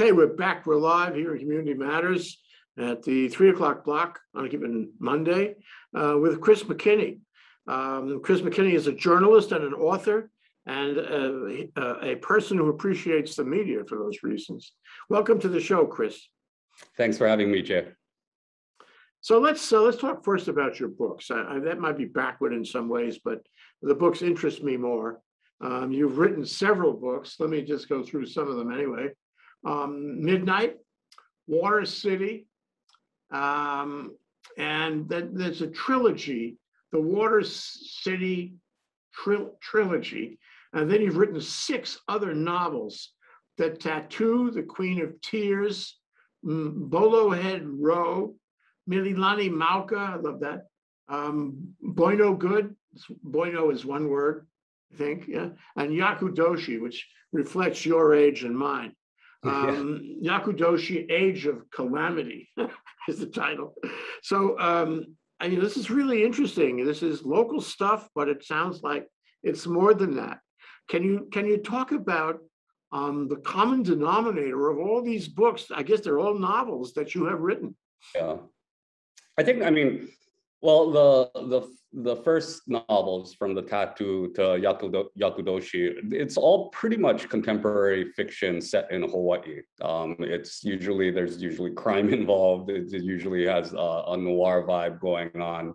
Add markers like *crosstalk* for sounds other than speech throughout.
Okay, we're back. We're live here in Community Matters at the three o'clock block on a given Monday uh, with Chris McKinney. Um, Chris McKinney is a journalist and an author and uh, a, a person who appreciates the media for those reasons. Welcome to the show, Chris. Thanks for having me, Jeff. So let's uh, let's talk first about your books. I, I, that might be backward in some ways, but the books interest me more. Um, you've written several books. Let me just go through some of them anyway. Um, Midnight, Water City, um, and then there's a trilogy, the Water City tri- trilogy, and then you've written six other novels: The Tattoo, The Queen of Tears, Bolohead Row, Mililani Mauka, I love that. Um, Boino Good, Boino is one word, I think, yeah. And Yakudoshi, which reflects your age and mine. Um, yeah. Yakudoshi, Age of Calamity *laughs* is the title. So, um, I mean, this is really interesting. This is local stuff, but it sounds like it's more than that. Can you can you talk about um, the common denominator of all these books? I guess they're all novels that you have written. Yeah, I think. I mean, well, the the the first novels from the tattoo to Yakudo, Yakudoshi, it's all pretty much contemporary fiction set in Hawaii. Um, it's usually there's usually crime *laughs* involved. It, usually has a, a noir vibe going on.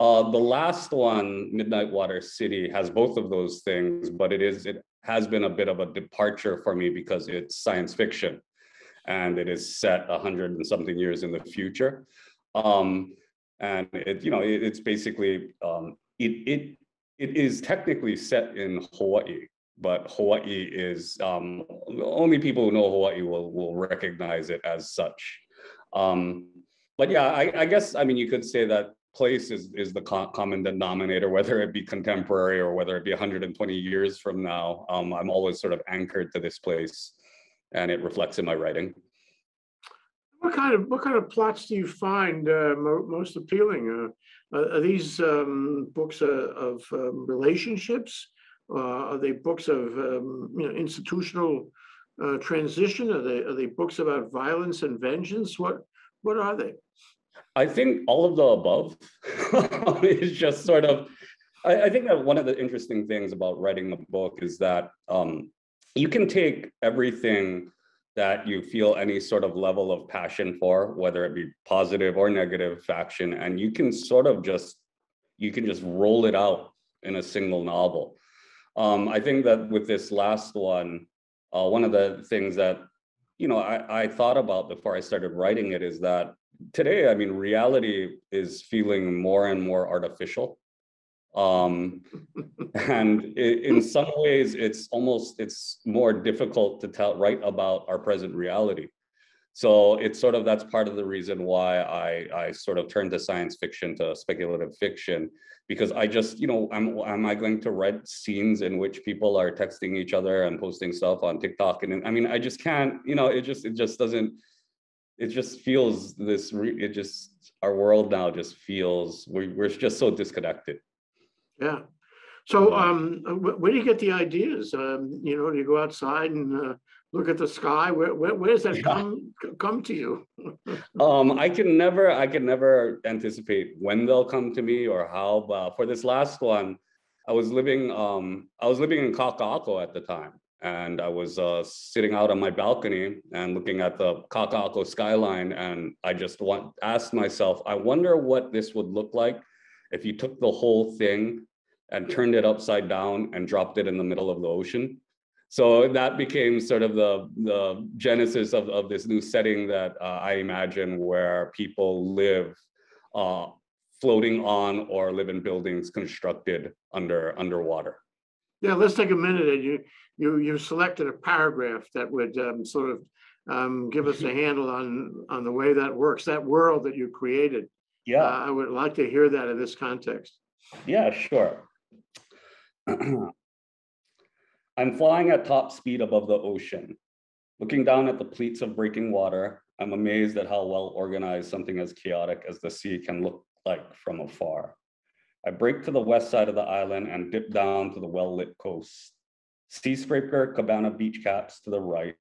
Uh, the last one, Midnight Water City, has both of those things, but it is it has been a bit of a departure for me because it's science fiction, and it is set a hundred and something years in the future. Um, and it you know it, it's basically um, it it it is technically set in Hawaii, but Hawaii is um, only people who know Hawaii will will recognize it as such. Um, but yeah, I, I, guess I mean you could say that place is is the co common denominator, whether it be contemporary or whether it be 120 years from now. Um, I'm always sort of anchored to this place, and it reflects in my writing. What kind of what kind of plots do you find uh, mo- most appealing? Uh, are these um, books uh, of um, relationships? Uh, are they books of um, you know institutional uh, transition? Are they are they books about violence and vengeance? What what are they? I think all of the above *laughs* is just sort of. I, I, think that one of the interesting things about writing the book is that um, you can take everything that you feel any sort of level of passion for, whether it be positive or negative faction, and you can sort of just you can just roll it out in a single novel. Um, I think that with this last one, uh, one of the things that you know I, I thought about before I started writing it is that today, I mean, reality is feeling more and more artificial um, and in some ways it's almost it's more difficult to tell write about our present reality. So it's sort of that's part of the reason why i i sort of turned to science fiction to speculative fiction because i just you know am, am i going to write scenes in which people are texting each other and posting stuff on tiktok? And i mean i just can't you know it just it just doesn't it just feels this it just our world now just feels we, we're just so disconnected yeah. So um, where do you get the ideas? Um, you know, do you go outside and uh, look at the sky? Where, where, where does that yeah. come come to you? *laughs* um, I can never, I can never anticipate when they'll come to me or how. But for this last one, I was living, um, I was living in Kaka'ako at the time, and I was uh, sitting out on my balcony and looking at the Kaka'ako skyline, and I just want asked myself, I wonder what this would look like if you took the whole thing and turned it upside down and dropped it in the middle of the ocean. So that became sort of the, the genesis of, of this new setting that uh, I imagine where people live uh, floating on or live in buildings constructed under underwater. Yeah, let's take a minute. And you you you selected a paragraph that would um, sort of um, give us a *laughs* handle on on the way that works. That world that you created. Yeah. Uh, I would like to hear that in this context. Yeah, sure. *clears throat* I'm flying at top speed above the ocean. Looking down at the pleats of breaking water, I'm amazed at how well organized something as chaotic as the sea can look like from afar. I break to the west side of the island and dip down to the well-lit coast. Sea scraper cabana beach caps to the right,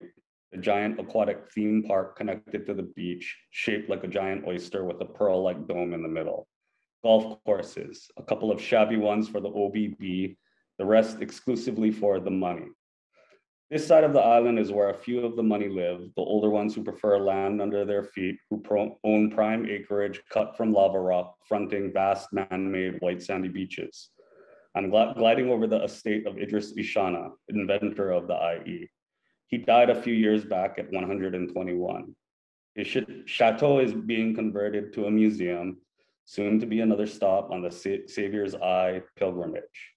a giant aquatic theme park connected to the beach, shaped like a giant oyster with a pearl-like dome in the middle. Golf courses, a couple of shabby ones for the OBB, the rest exclusively for the money. This side of the island is where a few of the money live, the older ones who prefer land under their feet, who pro- own prime acreage cut from lava rock, fronting vast man-made white sandy beaches. I'm gl- gliding over the estate of Idris Ishana, inventor of the IE. He died a few years back at 121. His ch- chateau is being converted to a museum, soon to be another stop on the Sa- Savior's Eye pilgrimage.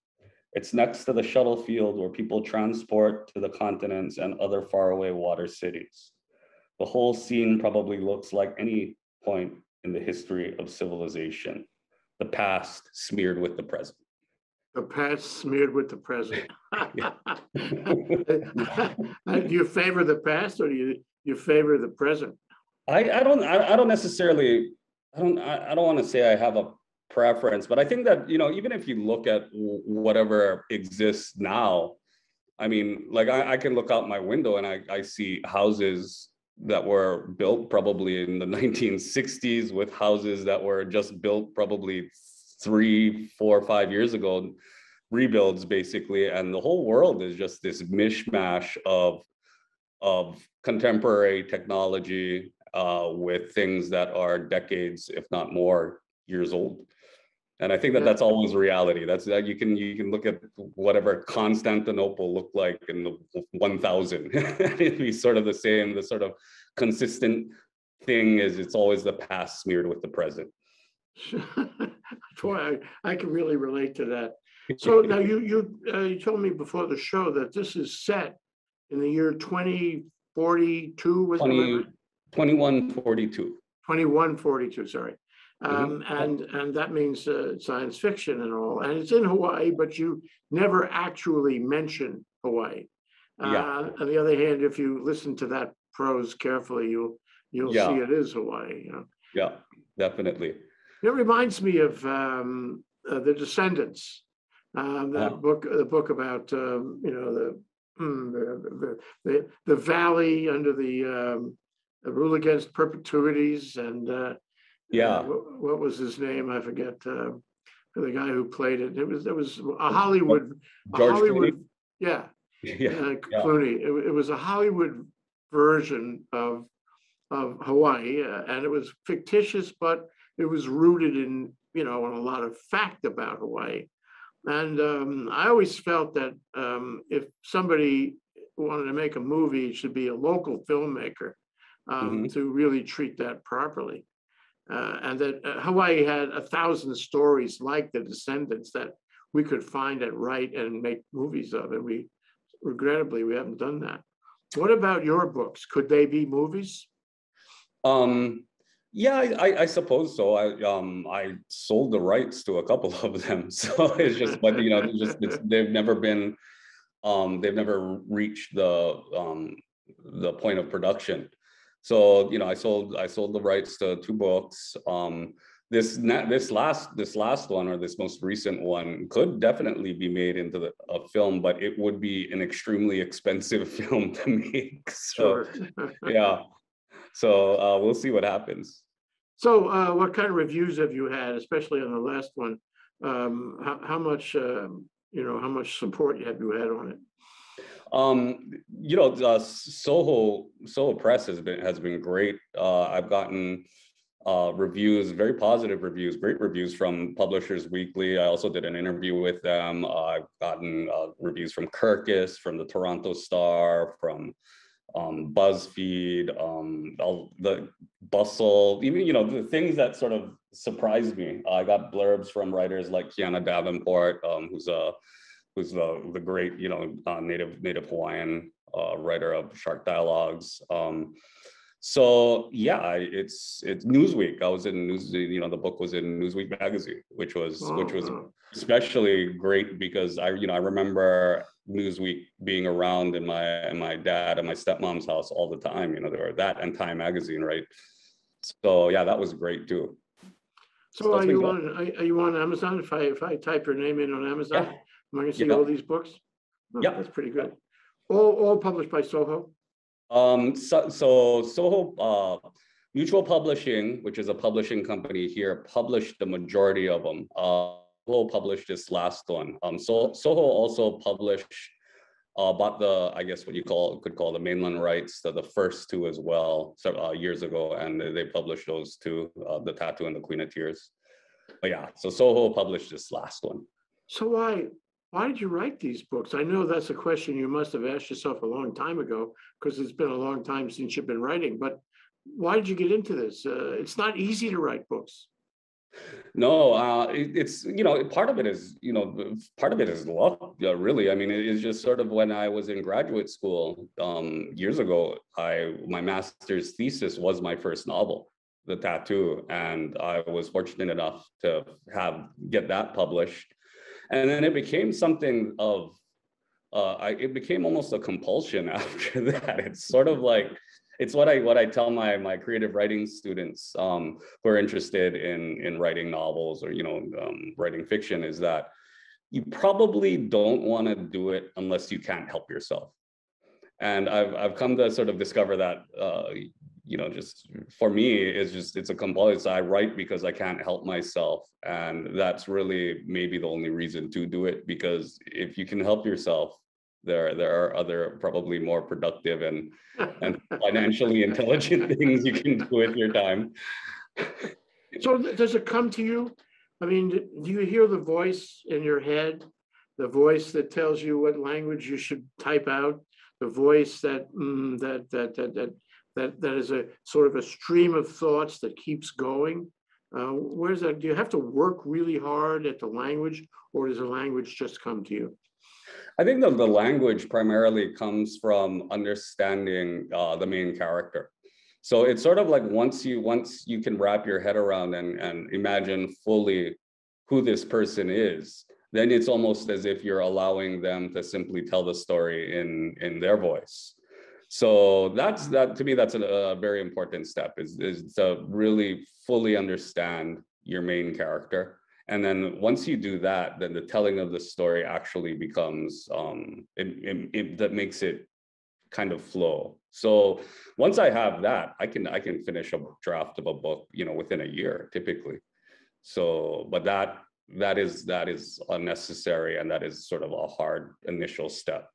It's next to the shuttle field where people transport to the continents and other faraway water cities. The whole scene probably looks like any point in the history of civilization, the past smeared with the present. The past smeared with the present. *laughs* Uh, do you favor the past or do you, you favor the present? I, I don't, I, I don't necessarily, I don't, I, I don't want to say I have a preference, but I think that, you know, even if you look at whatever exists now, I mean, like I, I can look out my window and I, I see houses that were built probably in the *laughs* nineteen sixties with houses that were just built probably three, four, five years ago, rebuilds basically, and the whole world is just this mishmash of of contemporary technology uh, with things that are decades, if not more, years old. And I think that that's always reality. That's that you can you can look at whatever Constantinople looked like in the 1000. *laughs* It'd be sort of the same. The sort of consistent thing is it's always the past smeared with the present. *laughs* Boy, I, I can really relate to that. *laughs* So now you, you, uh, you told me before the show that this is set in the year twenty forty-two, was it? 20, 2142. Twenty-one forty-two, sorry. Mhm. Um, and, and that means, uh, science fiction and all, and it's in Hawaii, but you never actually mention Hawaii. Yeah. Uh, on the other hand, if you listen to that prose carefully, you'll, you'll see it is Hawaii, know. Yeah, definitely. It reminds me of um, uh, The Descendants. Um, that book, the book about, um, you know, the, hmm, the, the, the, valley under the, um, the rule against perpetuities and, uh, Yeah. uh, What, what was his name? I forget, uh, the guy who played it. It was, it was a Hollywood, a George Clooney? Hollywood, yeah, *laughs* Yeah, uh, yeah. Clooney. It, it was a Hollywood version of of Hawaii, uh, and it was fictitious, but it was rooted in you know in a lot of fact about Hawaii. And um, I always felt that um, if somebody wanted to make a movie, it should be a local filmmaker um, to really treat that properly. Uh, and that uh, Hawaii had a thousand stories like The Descendants that we could find and write and make movies of. And we, regrettably, we haven't done that. What about your books? Could they be movies? Um, yeah, I, I- suppose so. I, um, I sold the rights to a couple of *laughs* them, so it's just, but you know, just, it's, they've never been, um, they've never reached the, um, the point of production. So, you know, I sold, I sold the rights to two books. Um, this, this last, this last one or this most recent one could definitely be made into the, a film, but it would be an extremely *laughs* expensive *laughs* film to make. So, Sure. yeah. So uh, we'll see what happens. So uh, what kind of reviews have you had, especially on the last one? Um, How, how much, um, you know, how much support have you had on it? Um, you know, uh, Soho Soho Press has been has been great. Uh, I've gotten uh, reviews, very positive reviews, great reviews from Publishers Weekly. I also did an interview with them. I've gotten uh, reviews from Kirkus, from the Toronto Star, from um, BuzzFeed, um, the Bustle, even you know the things that sort of surprised me. I got blurbs from writers like Kiana Davenport, um, who's a who's the the great you know uh, native native Hawaiian uh, writer of Shark Dialogues. Um, so yeah, it's it's Newsweek. I was in News, you know, the book was in Newsweek magazine, which was which Oh, was especially great because I, you know, I remember Newsweek being around in my in my dad and my stepmom's house all the time. You know, there were that and Time magazine, right? So yeah, that was great too. So So are you on, are are you on Amazon? If I, if I type your name in on Amazon, Yeah. am I gonna see Yeah. all these books? Oh, Yeah. That's pretty good. All, all published by Soho? Um, so, so Soho, uh, Mutual Publishing, which is a publishing company here, published the majority of them. Uh, Soho published this last one. Um, so Soho also published uh, bought the, I guess what you call, could call the mainland rights, to the first two as well, uh, years ago, and they- they published those two, uh, the Tattoo and the Queen of Tears. But yeah, so Soho published this last one. So why, why did you write these books? I know that's a question you must have asked yourself a long time ago, because it's been a long time since you've been writing, but why did you get into this? Uh, it's not easy to write books. No, uh, it, it's, you know, part of it is, you know, part of it is luck, yeah, really. I mean, it is just sort of when I was in graduate school, um, years ago, I, my master's thesis was my first novel, The Tattoo, and I was fortunate enough to have, get that published. And then it became something of, uh, I, it became almost a compulsion *laughs* after that. It's sort of like, it's what I, what I tell my, my creative writing students, um, who are interested in in writing novels or you know um, writing fiction is that you probably don't want to do it unless you can't help yourself. And i've i've come to sort of discover that uh, you know just for me it's just it's a compulsion i write because i can't help myself and that's really maybe the only reason to do it because if you can help yourself there there are other probably more productive and *laughs* and financially intelligent *laughs* things you can do with your time So does it come to you? I mean, do you hear the voice in your head? The voice that tells you what language you should type out? The voice that, mm, that, that, that, that, that, that is a sort of a stream of thoughts that keeps going? Uh, where's that? Do you have to work really hard at the language or does the language just come to you? I think that the language primarily comes from understanding uh, the main character. So it's sort of like once you once you can wrap your head around and, and imagine fully who this person is, then it's almost as if you're allowing them to simply tell the story in in their voice. So that's that to me that's a, a very important step is, is to really fully understand your main character and then once you do that, then the telling of the story actually becomes um, it, it, it- that makes it kind of flow. So once I have that, I can I can finish a draft of a book, you know, within a year typically. So, but that that is that is unnecessary and that is sort of a hard initial step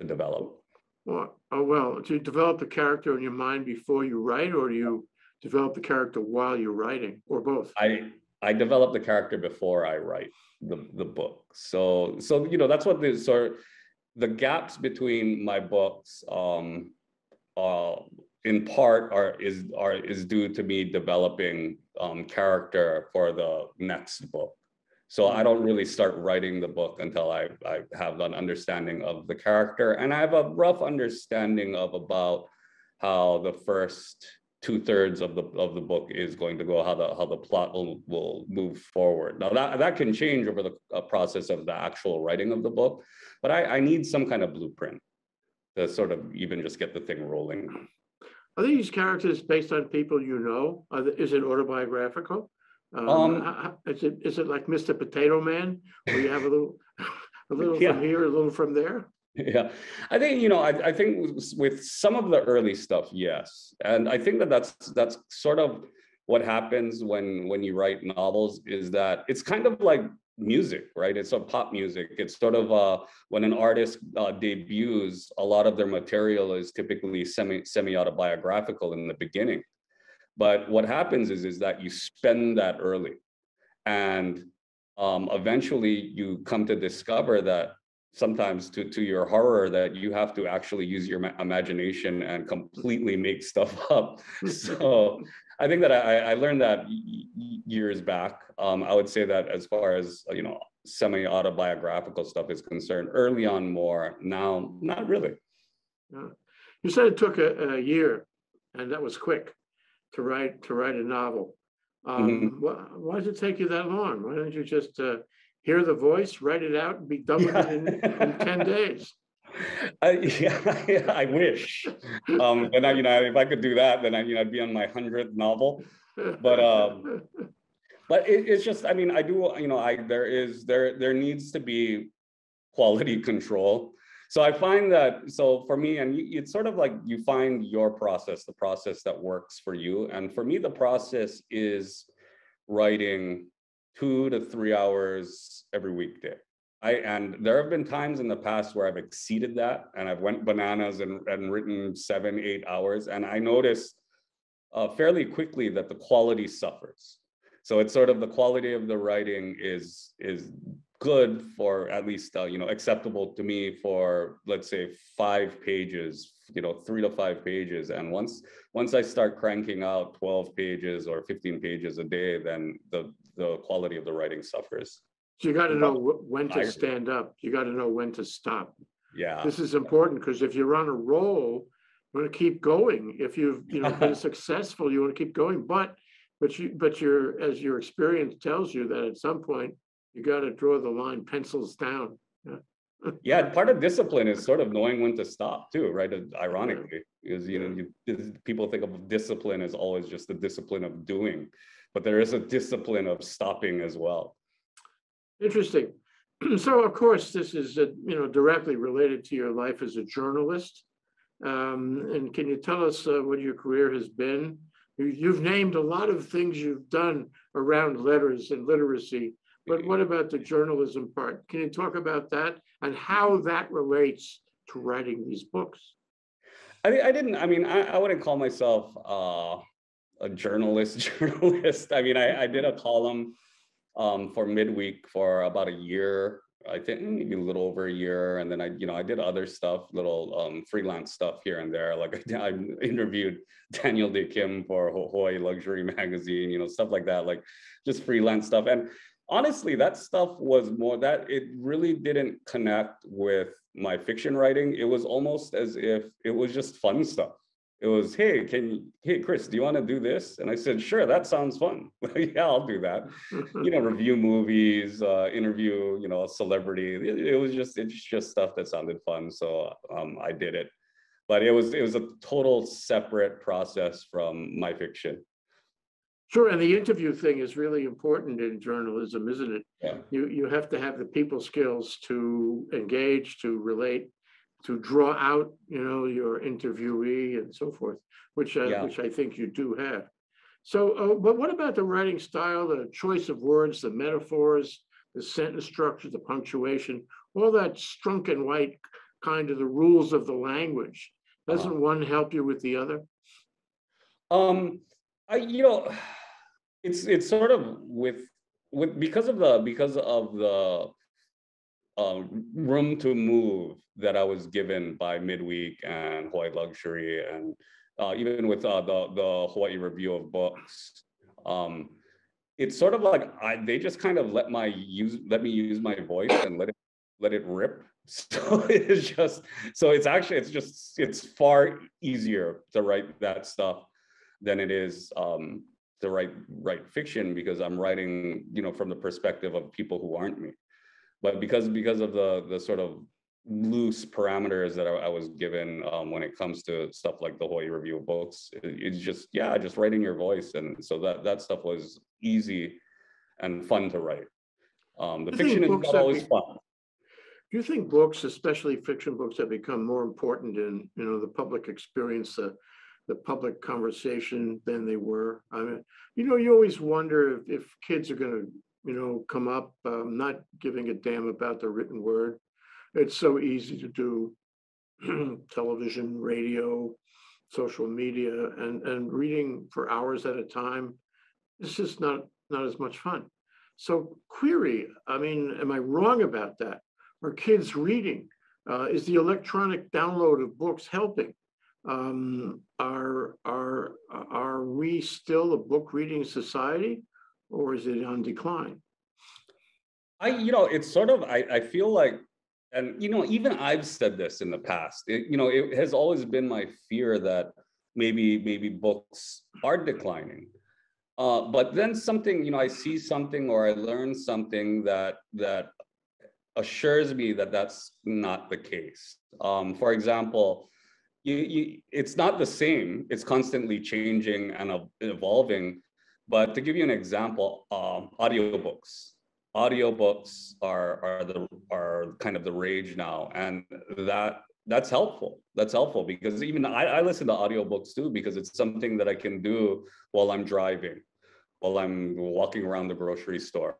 to develop. Well, oh, well, do you develop the character in your mind before you write or do you develop the character while you're writing or both? I I develop the character before I write the the book. So so you know that's what the sort the gaps between my books um uh in part are is are is due to me developing um character for the next book. So I don't really start writing the book until I I have an understanding of the character and I have a rough understanding of about how the first two thirds of the of the book is going to go, how the how the plot will will move forward. Now that that can change over the uh, process of the actual writing of the book, but I, I need some kind of blueprint to sort of even just get the thing rolling. Are these characters based on people you know? Are the- Is it autobiographical? Um, Um, Is it, is it like Mr. Potato Man, where you have a little, *laughs* a little Yeah. from here, a little from there? *laughs* Yeah, I think you know. I, I think with, some of the early stuff, yes, and I think that that's that's sort of what happens when when you write novels is that it's kind of like music, right? It's a pop music. It's sort of uh, when an artist uh, debuts, a lot of their material is typically semi semi autobiographical in the beginning, but what happens is is that you spend that early, and um, eventually you come to discover that sometimes to, to your horror that you have to actually use your ma- imagination and completely make stuff *laughs* up. So I think that I, I learned that years back. Um, I would say that as far as, you know, semi-autobiographical stuff is concerned, early on more, now, not really. Yeah. You said it took a, a year, and that was quick, to write, to write a novel. Mm-hmm. Um, why, why did it take you that long? Why didn't you just uh, hear the voice, write it out, and be done with it in, in ten days? *laughs* I, yeah, *laughs* I wish. Um, and I, you know, if I could do that, then I, you know, I'd be on my hundredth novel. But, um, but it, it's just i mean i do you know i there is there there needs to be quality control so I find that so for me, and you- it's sort of like you find your process, the process that works for you. And for me, the process is writing two to three hours every weekday. I and there have been times in the past where I've exceeded that and I've went bananas and, and written seven, eight hours. And I noticed uh, fairly quickly that the quality suffers. So it's sort of the quality of the writing is is good for at least uh, you know acceptable to me for let's say five pages you know three to five pages and once once i start cranking out 12 pages or 15 pages a day then the the quality of the writing suffers you gotta know wh- when I to agree. stand up. You gotta know when to stop. yeah This is important because if you're on a roll, you want to keep going. If you've, you know, been *laughs* successful, you want to keep going, but, but you, but your, as your experience tells you that at some point, you got to draw the line pencils down. yeah part of *laughs* discipline is sort of knowing when to stop too right Uh, ironically because you know you people think of discipline as always just the discipline of doing but there is a discipline of stopping as well Interesting. *clears throat* So of course, this is, uh, you know, directly related to your life as a journalist. Um, and can you tell us uh, what your career has been? You, you've named a lot of things you've done around letters and literacy, but what about the journalism part? Can you talk about that and how that relates to writing these books? I, I didn't, I mean, I, I wouldn't call myself uh, a journalist *laughs* journalist. I mean, I, I did a column um, for midweek for about a year, I think maybe a little over a year. And then I, you know, I did other stuff, little um, freelance stuff here and there. Like I, *laughs* I interviewed Daniel Dae Kim for Hawaii Luxury *laughs* Magazine, you know, stuff like that, like just freelance stuff. And honestly, that stuff was more that it really didn't connect with my fiction writing. It was almost as if it was just fun stuff. It was, hey, can you, hey, Chris, do you want to do this? And I said, sure, that sounds fun. *laughs* yeah, I'll do that. You know, *laughs* review movies, uh, interview, you know, a celebrity. It, it was just, it's just stuff that sounded fun. So um, I did it. But it was, it was a total separate process from my fiction. Sure, and the interview thing is really important in journalism, isn't it? Yeah. You, you have to have the people skills to engage, to relate, to draw out, you know, your interviewee and so forth, which, uh, Yeah. which I think you do have. So, uh, but what about the writing style, the choice of words, the metaphors, the sentence structure, the punctuation, all that strunk and white kind of the rules of the language? Uh-huh. Doesn't one help you with the other? Um, I, you know, *sighs* it's it's sort of with with because of the because of the um, room to move that I was given by Midweek and Hawaii Luxury, and uh, even with uh, the the Hawaii Review of Books. Um, it's sort of like I they just kind of let my use let me use my voice and let it let it rip. *laughs* So it's just so it's actually it's just it's far easier to write that stuff than it is um, to write write fiction because I'm writing, you know, from the perspective of people who aren't me. But because because of the the sort of loose parameters that I, I was given um, when it comes to stuff like the Hawaii Review of Books, it- it's just yeah, just writing your voice, and so that that stuff was easy and fun to write. Um, the I fiction is not always be- fun. Do you think books, especially fiction books, have become more important in, you know, the public experience, the, the public conversation than they were? I mean, you know, you always wonder if, if kids are gonna, you know, come up, um, not giving a damn about the written word. It's so easy to do *clears throat* television, radio, social media, and, and reading for hours at a time. It's just not, not as much fun. So query, I mean, am I wrong about that? Are kids reading? Uh, is the electronic download of books helping? Um, are, are, are we still a book reading society or is it on decline? I, you know, it's sort of, I, I feel like, and, you know, even I've said this in the past, it, you know, it has always been my fear that maybe, maybe books are declining. Uh, but then something, you know, I see something or I learn something that, that assures me that that's not the case. Um, for example, you, you, it's not the same, it's constantly changing and evolving. But to give you an example, um, audiobooks. Audiobooks are are the are kind of the rage now and that that's helpful. That's helpful because even I, I listen to audiobooks too because it's something that i can do while i'm driving while i'm walking around the grocery store.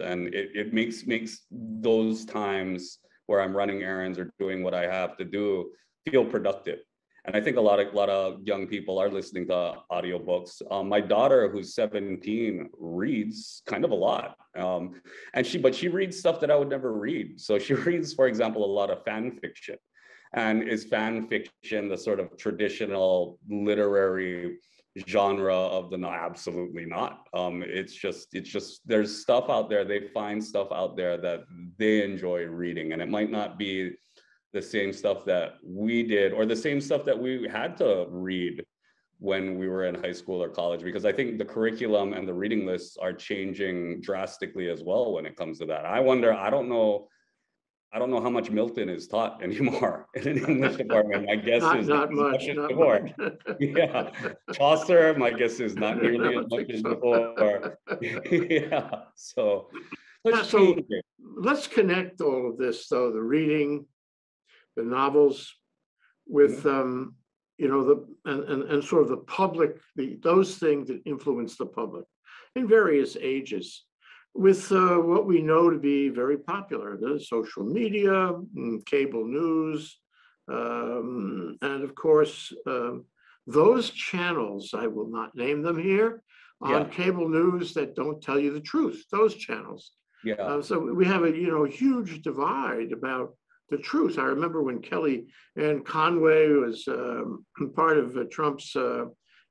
And it, it makes makes those times where i'm running errands or doing what i have to do feel productive and I think a lot of a lot of young people are listening to audiobooks. Um, my daughter, who's 17, reads kind of a lot, um, and she but she reads stuff that I would never read. So she *laughs* reads, for example, a lot of fan fiction. And is fan fiction the sort of traditional literary genre of the no absolutely not um it's just it's just there's stuff out there they find stuff out there that they enjoy reading and it might not be the same stuff that we did or the same stuff that we had to read when we were in high school or college because i think the curriculum and the reading lists are changing drastically as well when it comes to that. I wonder i don't know i don't know how much milton is taught *laughs* anymore in an english department. My guess Not, is not much. not before much. *laughs* yeah. Chaucer my guess is not *laughs* nearly as much as before. Yeah so let's so- Let's connect all of this, though, the reading, the novels with, um, you know, the, and, and, and sort of the public, the, those things that influence the public in various ages with uh, what we know to be very popular, the social media, mm, cable news, um, and of course, um, those channels, I will not name them here, on Yeah. cable news that don't tell you the truth, those channels. yeah Uh, so we have a, you know, huge divide about the truth. I remember when Kelly and Conway was um, *clears throat* part of uh, Trump's uh,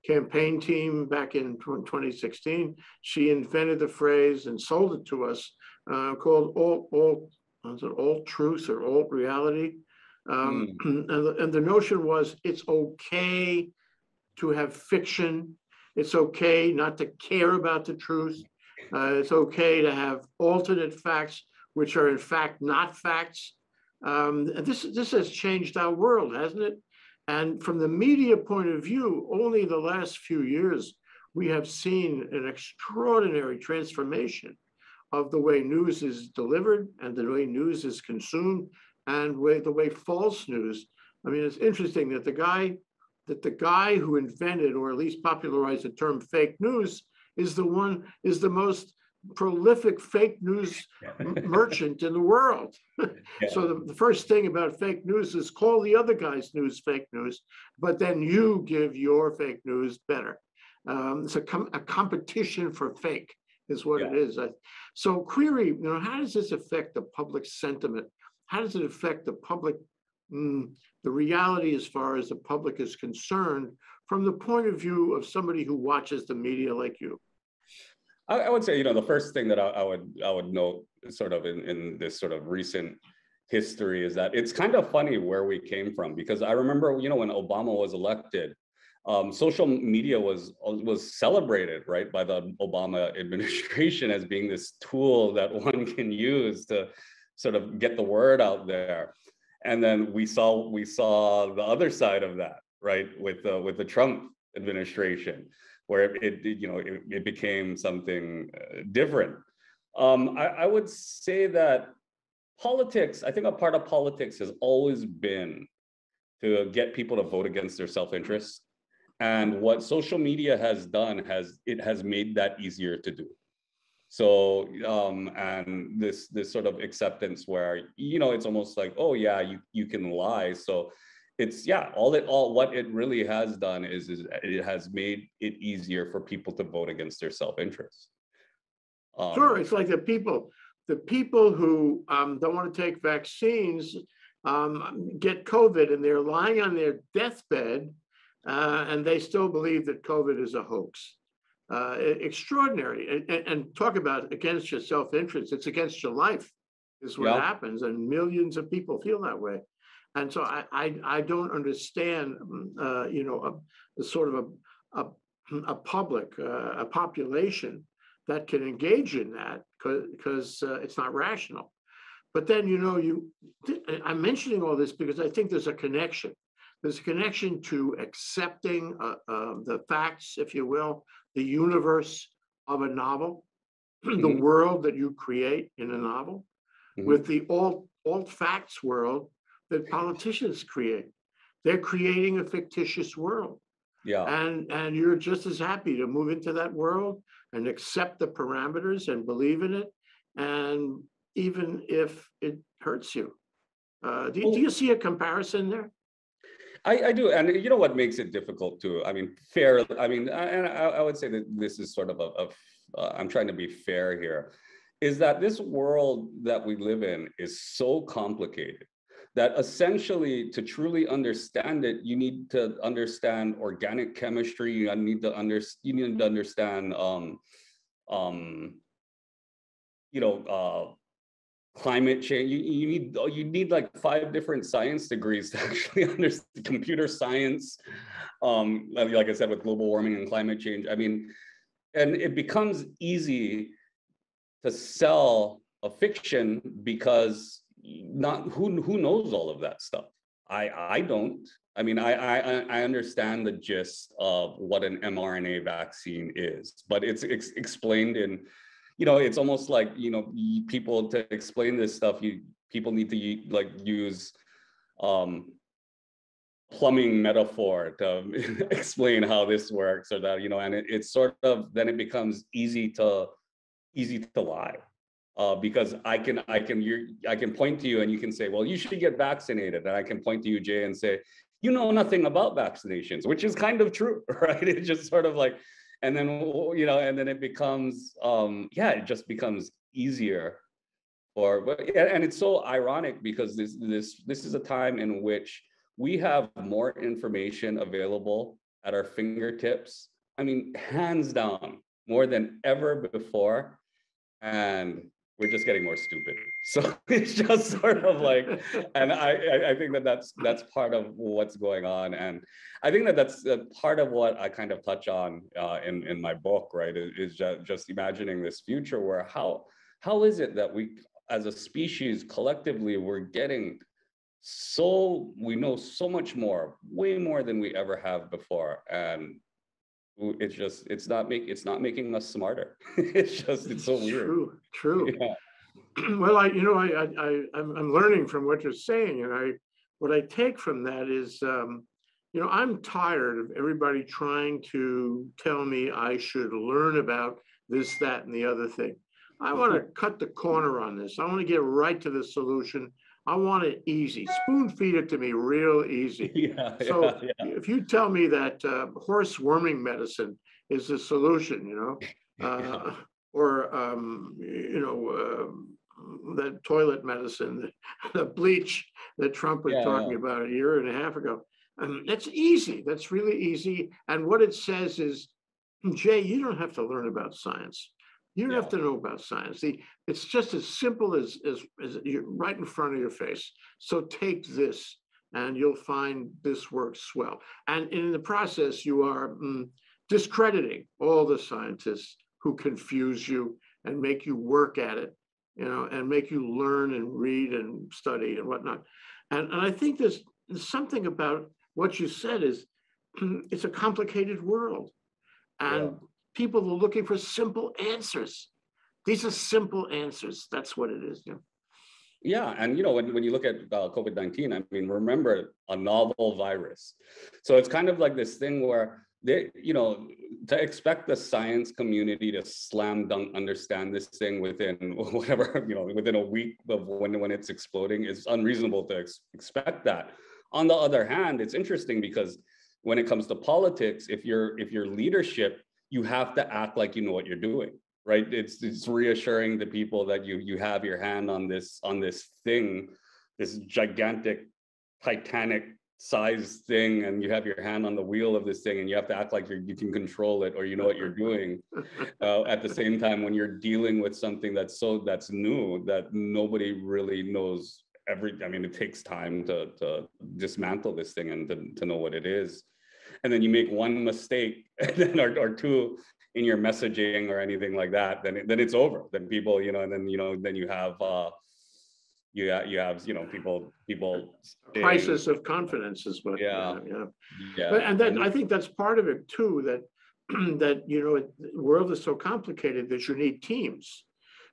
campaign team back in 2016. She invented the phrase and sold it to us uh, called all, all, was it all truth or alt reality? Um, *clears throat* and, the, and the notion was it's okay to have fiction. It's okay not to care about the truth. Uh, it's okay to have alternate facts, which are in fact not facts. Um, this, this has changed our world, hasn't it? And from the media point of view, only the last few years, we have seen an extraordinary transformation of the way news is delivered and the way news is consumed and way, the way false news. I mean, it's interesting that the guy that the guy who invented or at least popularized the term fake news is the one is the most prolific fake news *laughs* merchant in the world. So the, the first thing about fake news is call the other guy's news fake news, but then you give your fake news better. Um, it's a, com- a competition for fake is what it is. I- So query, you know, how does this affect the public sentiment? How does it affect the public, mm, the reality as far as the public is concerned from the point of view of somebody who watches the media like you? I, I would say, you know, the first thing that I, I would I would note sort of in, in this sort of recent history is that it's kind of funny where we came from because I remember, you know, when Obama was elected, um, social media was was celebrated right by the Obama *laughs* administration as being this tool that one can use to sort of get the word out there. And then we saw we saw the other side of that, right, with with the Trump administration where it, it, you know it, it became something uh, different. Um, I, I would say that politics. I think a part of politics has always been to get people to vote against their self-interest, and what social media has done has it has made that easier to do. So um, and this this sort of acceptance where you know it's almost like oh yeah you you can lie so it's yeah all it all what it really has done is is it has made it easier for people to vote against their self-interest um, Sure, it's like the people, the people who um, don't want to take vaccines um, get COVID and they're lying on their deathbed uh, and they still believe that COVID is a hoax. Uh, extraordinary. And- and talk about against your self-interest, it's against your life is what Yeah. happens. And millions of people feel that way. And so I, I, I don't understand, mm, uh, you know, a, a sort of a, a, a public, uh, a population that can engage in that because because uh, it's not rational. But then you know you th- I'm mentioning all this because I think there's a connection. There's a connection to accepting uh, uh, the facts, if you will, the universe of a novel. *clears throat* the Mhm. world that you create in a novel Mhm. with the alt, alt facts world that politicians create. They're creating a fictitious world. Yeah, And, and you're just as happy to move into that world and accept the parameters and believe in it. And even if it hurts you. Uh, do, you- do you see a comparison there? I, I do, and you know what makes it difficult too? I mean, fair. I mean, I- and I, I would say that this is sort of a, of uh, I'm trying to be fair here, is that this world that we live in is so complicated that essentially to truly understand it, you need to understand organic chemistry. You need to under you need to understand, um, um, you know, uh, climate change. You, you need you need like five different science degrees to *laughs* actually understand computer science. Um, like I said, with global warming and climate change. I mean, and it becomes easy to sell a fiction because not who who knows all of that stuff. I I don't. I mean, I I I understand the gist of what an mRNA vaccine is, but it's ex- explained in you know, it's almost like, you know, people to explain this stuff, you, people need to like use um plumbing metaphor to *laughs* explain how this works or that, you know, and it, it's sort of, then it becomes easy to, easy to lie. Uh, because I can, I can, you, I can point to you and you can say, well, you should get vaccinated. And I can point to you, Jay, and say, you know nothing about vaccinations, which is kind of true, *laughs* right? It's just sort of like, and then you know and then it becomes um yeah it just becomes easier or and it's so ironic because this this this is a time in which we have more information available at our fingertips i mean hands down more than ever before and we're just getting more stupid. *laughs* So it's just sort of like and I, I think that that's that's part of what's going on. And i think that that's uh, part of what i kind of touch on uh, in in my book right is, just, just imagining this future where how how is it that we as a species collectively we're getting so we know so much more way more than we ever have before. And it's just it's not make it's not making us smarter *laughs* it's just it's so weird True, true. *laughs* yeah *clears throat* Well, I, you know, I, I, I, I'm, I'm learning from what you're saying, and I, what I take from that is, um, you know, I'm tired of everybody trying to tell me I should learn about this, that, and the other thing. I want to *laughs* cut the corner on this. I want to get right to the solution. I want it easy. Spoon feed it to me real easy. *laughs* yeah So yeah, yeah. if you tell me that uh, horse worming medicine is the solution, you know, *laughs* uh, or um, you know, um, that toilet medicine, the bleach that Trump was talking about a year and a half ago. Um, that's easy. That's really easy. And what it says is, Jay, you don't have to learn about science. You don't have to know about science. The, it's just as simple as, as, as you're right in front of your face. So take this and you'll find this works well. And in the process, you are mm, discrediting all the scientists who confuse you and make you work at it, you know, and make you learn and read and study and whatnot. And, and I think there's, there's something about what you said is *clears throat* it's a complicated world. And Yeah. People are looking for simple answers. These are simple answers. That's what it is. Yeah. Yeah, and you know when, when you look at uh, COVID nineteen, I mean, remember a novel virus, so it's kind of like this thing where they, you know, to expect the science community to slam dunk understand this thing within *laughs* whatever you know within a week of when when it's exploding is unreasonable to ex- expect that. On the other hand, it's interesting because when it comes to politics, if you're if you're leadership, you have to act like you know what you're doing right? It's it's reassuring the people that you you have your hand on this on this thing this gigantic titanic size thing and you have your hand on the wheel of this thing and you have to act like you you can control it or you know what you're doing. *laughs* Uh, at the same time when you're dealing with something that's so that's new that nobody really knows every i mean it takes time to to dismantle this thing and to, to know what it is and then you make one mistake *laughs* and then or, or two in your messaging or anything like that, then it, then it's over. Then people, you know, and then you know, then you have uh you have you have you know people people Crisis of confidence is what. Yeah. Yeah. yeah But, and then I think that's part of it too, that *clears throat* that, you know, it- the world is so complicated that you need teams.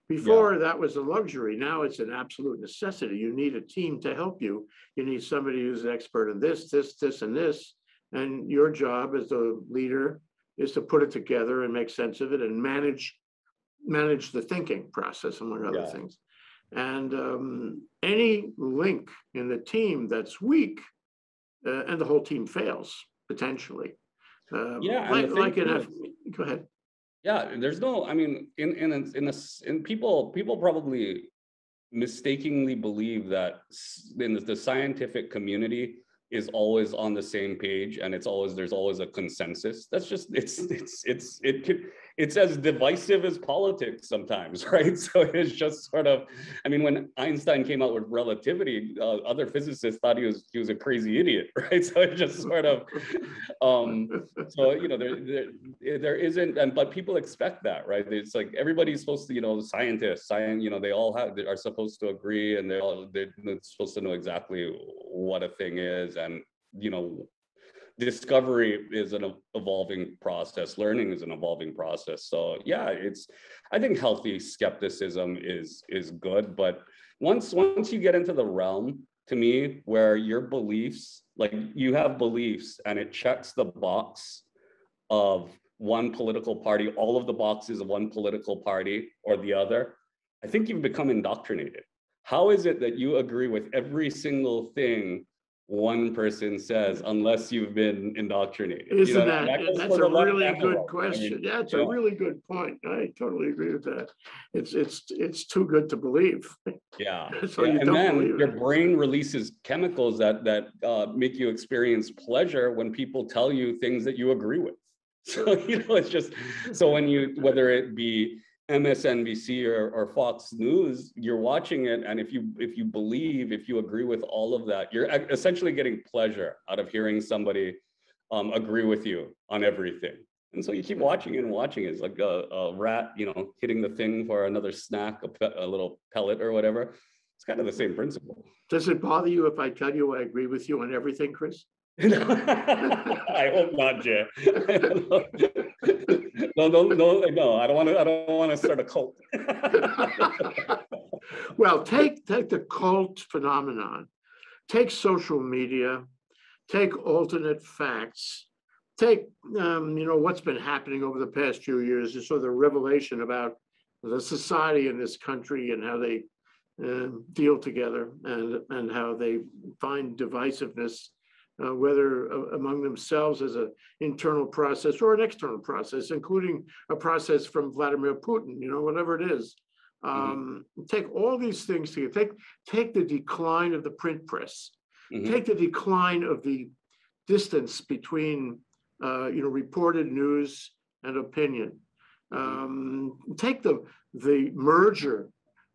Before, that was a luxury. Now it's an absolute necessity. You need a team to help you. You need somebody who's an expert in this, this, this, and this. And your job as a leader is to put it together and make sense of it and manage, manage the thinking process among other Yeah. things. And um, any link in the team that's weak, uh, and the whole team fails potentially. Um, Yeah, Like, like in, is- go ahead. Yeah, there's no, I mean, in in in in people, people probably mistakenly believe that in the scientific community is always on the same page and it's always, there's always a consensus. That's just, it's, it's, it's, it could, it's as divisive as politics sometimes, *laughs* right? So it's just sort of, I mean, when Einstein came out with relativity, uh, other physicists thought he was, he was a crazy idiot, *laughs* right? So it just sort of, um, so you know there, there there isn't and but people expect that right it's like everybody's supposed to you know scientists science you know they all have they are supposed to agree and they're all they're supposed to know exactly what a thing is and you know discovery is an evolving process learning is an evolving process. So yeah it's i think healthy skepticism is is good but once once you get into the realm to me where your beliefs like you have beliefs and it checks the box of one political party all of the boxes of one political party or the other i think you've become indoctrinated. How is it that you agree with every single thing one person says unless you've been indoctrinated Isn't know, that, goes that's a really good. I mean, question. Yeah, it's a really good point. I totally agree with that. It's, it's, it's too good to believe. Yeah, *laughs* So yeah, you and then your brain releases chemicals that that uh, make you experience pleasure when people tell you things that you agree with. *laughs* So you know, it's just so when you whether it be MSNBC or, or Fox News, you're watching it, and if you if you believe, if you agree with all of that, you're essentially getting pleasure out of hearing somebody um, agree with you on everything. And so you keep watching and watching. It's like a, a rat, you know, hitting the thing for another snack, a, pe- a little pellet or whatever. It's kind of the same principle. Does it bother you if I tell you I agree with you on everything, Chris? *laughs* *laughs* I hope not, Jay. *laughs* no, no, no, no. I don't want to. I don't want to start a cult. *laughs* Well, take, take the cult phenomenon, take social media, take alternate facts, take, um, you know, what's been happening over the past few years, sort of the revelation about the society in this country and how they um, deal together and, and how they find divisiveness, uh, whether a- among themselves as an internal process or an external process, including a process from Vladimir Putin, you know, whatever it is. Um, take all these things together, take, take the decline of the print press, Mhm. take the decline of the distance between, uh, you know, reported news and opinion. Um, take the, the merger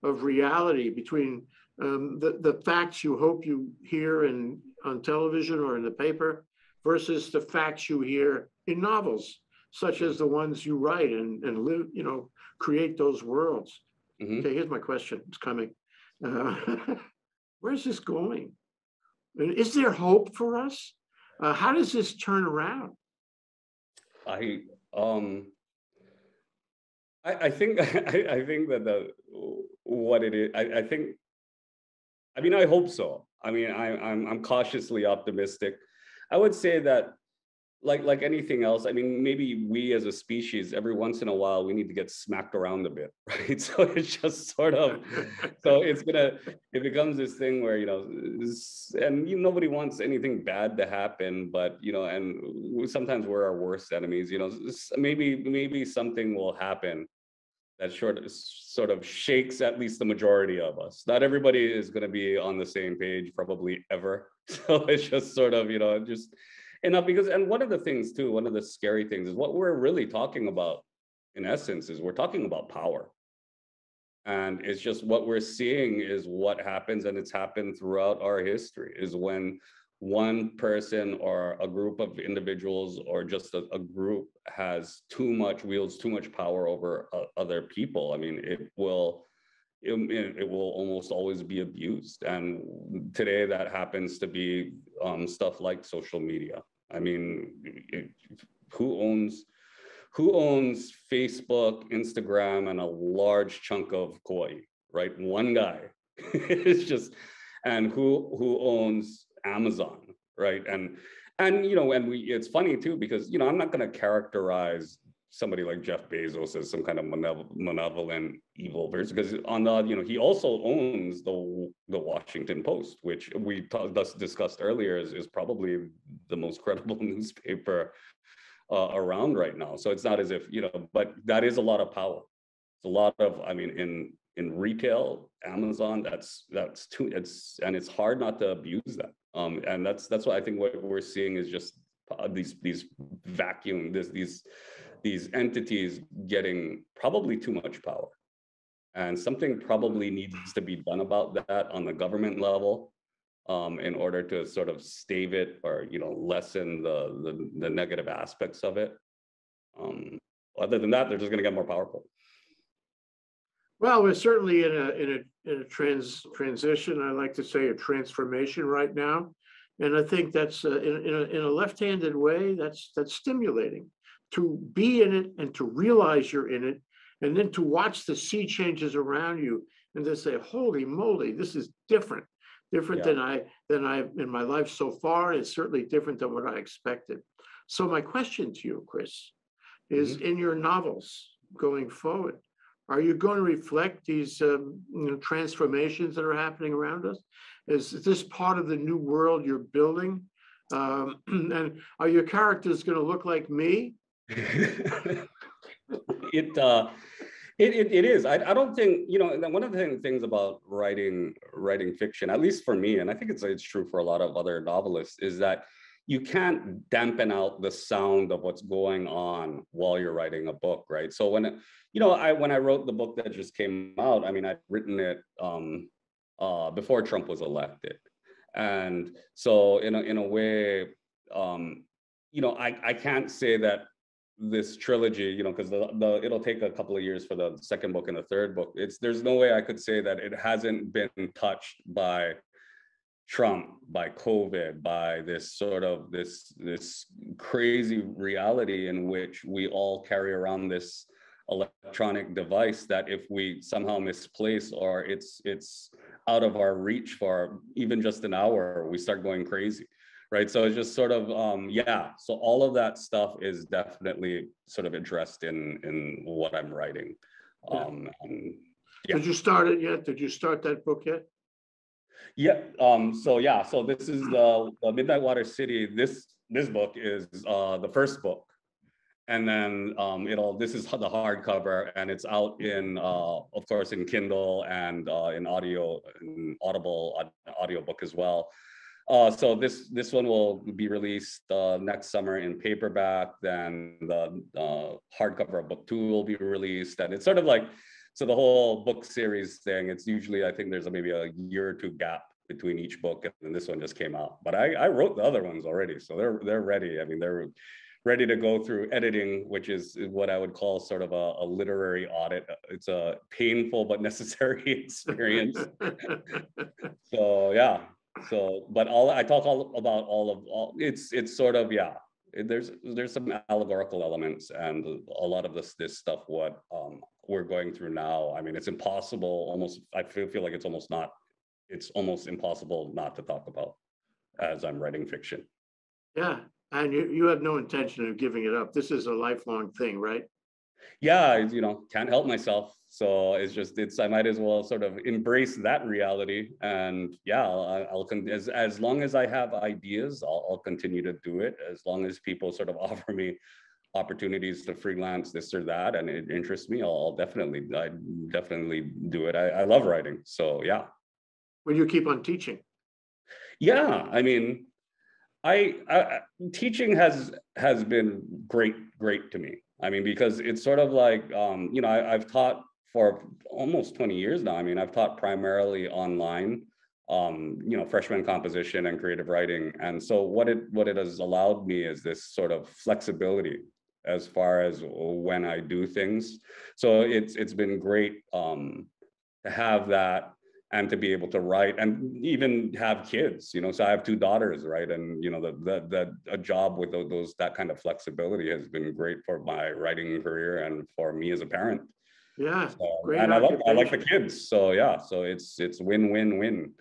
of reality between um, the, the facts you hope you hear in, on television or in the paper versus the facts you hear in novels, such as the ones you write and, and live, you know, create those worlds. Mhm. Okay, here's my question. It's coming. Uh, *laughs* Where's this going? Is there hope for us? Uh, how does this turn around? I um. I, I think *laughs* I, I think that the what it is. I, I think. I mean, I hope so. I mean, I, I'm I'm cautiously optimistic. I would say that like like anything else i mean maybe we as a species every once in a while we need to get smacked around a bit *laughs* right so it's just sort of so it's gonna it becomes this thing where you know and you, nobody wants anything bad to happen but you know and sometimes we're our worst enemies you know maybe maybe something will happen that sort of sort of shakes at least the majority of us. Not everybody is going to be on the same page probably ever. *laughs* So it's just sort of you know just enough because and one of the things too one of the scary things is what we're really talking about in essence is we're talking about power. And it's just what we're seeing is what happens and it's happened throughout our history is when one person or a group of individuals or just a, a group has too much wields too much power over uh, other people i mean it will it, it will almost always be abused and today that happens to be um, stuff like social media i mean it, who owns who owns Facebook, Instagram, and a large chunk of Kauai, right? One guy. *laughs* it's just, and who who owns Amazon, right? And and you know, and we it's funny too because you know I'm not going to characterize somebody like Jeff Bezos as some kind of malevolent evil person because on the you know he also owns the the Washington Post, which we thus discussed earlier is, is probably the most credible *laughs* newspaper uh, around right now. So it's not as if you know, but that is a lot of power. It's a lot of I mean in in retail, Amazon, that's that's too it's and it's hard not to abuse that. Um, and that's that's what I think what we're seeing is just uh, these these vacuum this these these entities getting probably too much power. And something probably needs to be done about that on the government level um, in order to sort of stave it or you know lessen the the, the negative aspects of it. Um, other than that, they're just going to get more powerful. Well, we're certainly in a in a in a trans transition. I like to say a transformation right now, and I think that's uh, in in a, in a left-handed way. That's that's stimulating to be in it and to realize you're in it, and then to watch the sea changes around you and to say, holy moly, this is different, different yeah. than I than I in my life so far. It's certainly different than what I expected. So my question to you, Chris, is mm-hmm. in your novels going forward, are you going to reflect these um, you know, transformations that are happening around us? Is this part of the new world you're building? Um, *clears throat* and are your characters going to look like me? *laughs* it, uh, it, it, it is. I, I don't think, you know, one of the things about writing writing fiction, at least for me, and I think it's, it's true for a lot of other novelists, is that you can't dampen out the sound of what's going on while you're writing a book, right? So when, it, you know, I when I wrote the book that just came out, I mean, I'd written it um, uh, before Trump was elected, and so in a in a way, um, you know, I I can't say that this trilogy, you know, because the, the it'll take a couple of years for the second book and the third book. It's there's no way I could say that it hasn't been touched by Trump, by COVID, by this sort of this this crazy reality in which we all carry around this electronic device that if we somehow misplace or it's it's out of our reach for even just an hour, we start going crazy right? So it's just sort of um, yeah. So all of that stuff is definitely sort of addressed in in what I'm writing. Um, and, yeah. Did you start it yet? Did you start that book yet? Yeah. Um, so yeah. So this is the, the Midnight Water City. This this book is uh, the first book, and then um, it'll. This is the hardcover, and it's out in, uh, of course, in Kindle and uh, in audio, in Audible audio book as well. Uh, so this this one will be released uh, next summer in paperback. Then the uh, hardcover of book two will be released, and it's sort of like so the whole book series thing. It's usually I think there's a, maybe a year or two gap between each book, and this one just came out. But I, I wrote the other ones already, so they're they're ready. I mean they're ready to go through editing, which is what I would call sort of a, a literary audit. It's a painful but necessary *laughs* experience. *laughs* so yeah, so but all i talk all about all of all it's it's sort of yeah there's there's some allegorical elements and a lot of this this stuff what um we're going through now i mean it's impossible almost i feel, feel like it's almost not it's almost impossible not to talk about as i'm writing fiction. Yeah and you you have no intention of giving it up. This is a lifelong thing right? Yeah you know can't help myself. So it's just it's i might as well sort of embrace that reality and yeah i'll, I'll as, as long as i have ideas I'll, I'll continue to do it. As long as people sort of *laughs* offer me opportunities to freelance this or that and it interests me i'll, I'll definitely i definitely do it I, I love writing so yeah will you keep on teaching yeah i mean I, I teaching has has been great great to me I mean, because it's sort of like, um, you know, I, have taught for almost 20 years now. I mean, I've taught primarily online, um, you know, freshman composition and creative writing. And so what it what it has allowed me is this sort of flexibility as far as when I do things. So it's it's been great um, to have that and to be able to write and even have kids, you know, so I have two daughters, right? And, you know, that, that, that, a job with those, that kind of flexibility has been great for my writing career and for me as a parent. Yeah, So, Great and I like, I like the kids, so yeah, so it's, it's win, win, win.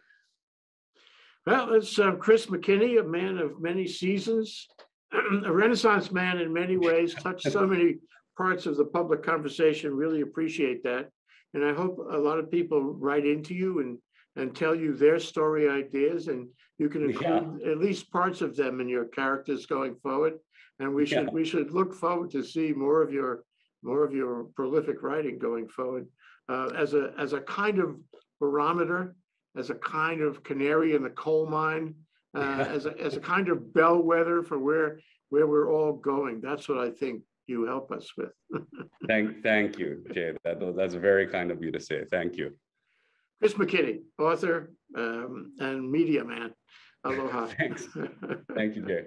well, it's uh, Chris McKinney, a man of many seasons, *clears throat* a renaissance man in many ways, touched so *laughs* many parts of the public conversation, really appreciate that. And I hope a lot of people write into you and, and tell you their story ideas and you can Yeah. include at least parts of them in your characters going forward. And we should, Yeah. we should look forward to see more of your, more of your prolific writing going forward. Uh, as a, as a kind of barometer, as a kind of canary in the coal mine, uh, as a, as a kind of bellwether for where, where we're all going. That's what I think you help us with. *laughs* Thank, thank you, Jay. That, that's very kind of you to say. Thank you. Chris McKinney, author um, and media man. Aloha. *laughs* Thanks. *laughs* Thank you, Jay.